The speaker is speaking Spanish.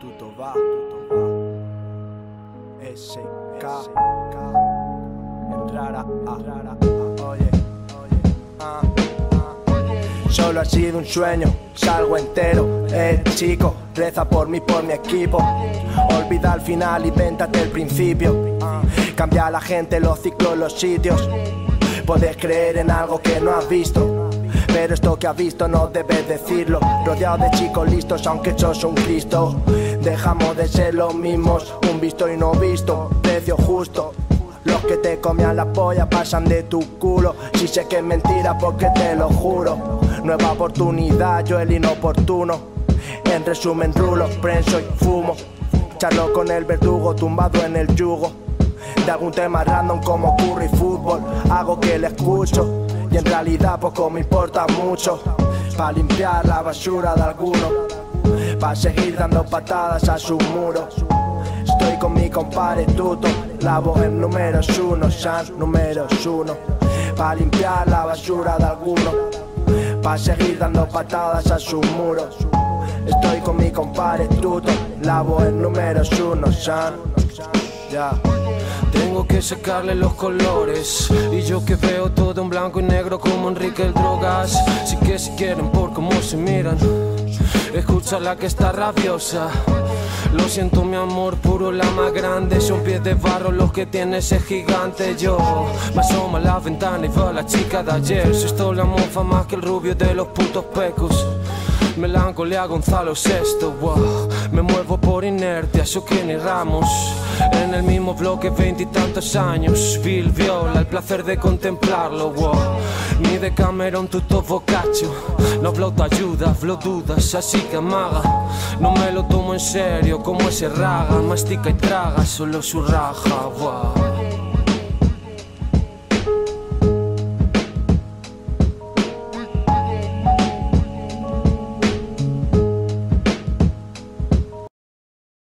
Tutto va, tutto va. SK. Entrar a, oye, oye, Solo ha sido un sueño, salgo entero. El chico reza por mí, por mi equipo. Olvida el final, y invéntate el principio. Cambia a la gente, los ciclos, los sitios. Puedes creer en algo que no has visto pero esto que has visto no debes decirlo. Rodeado de chicos listos, aunque sos un Cristo. Dejamos de ser los mismos, un visto y no visto, precio justo. Los que te comían la polla pasan de tu culo. Si sé que es mentira, porque te lo juro. Nueva oportunidad, yo el inoportuno. En resumen, rulo, prenso y fumo. Charlo con el verdugo tumbado en el yugo. De algún tema random como curry fútbol. Hago que le escucho. Y en realidad poco me importa mucho. Pa' limpiar la basura de alguno. Pa' seguir dando patadas a sus muros. Estoy con mi compadre tuto. La voz en números uno, San números uno. Pa' limpiar la basura de alguno. Pa' seguir dando patadas a sus muros. Estoy con mi compadre tuto. La voz en números uno, San. Ya. Tengo que sacarle los colores. Y yo que veo todo en blanco y negro como Enrique el Drogas. Sí que si quieren por cómo se miran Escucha la que está rabiosa. Lo siento mi amor, puro la más grande. Son pies de barro los que tiene ese gigante. Yo me asomo a la ventana y veo a la chica de ayer. Si esto la mofa más que el rubio de los putos pecos Melancolía Gonzalo VI, wow. Me muevo por inercia, eso que ni Ramos. En el mismo bloque veintitantos años. Bill Viola, el placer de contemplarlo, wow. Ni de Cameron tutto bocacho. No hablo tu ayuda, hablo dudas, así que amaga. No me lo tomo en serio como ese raga. Mastica y traga, solo su raja, wow.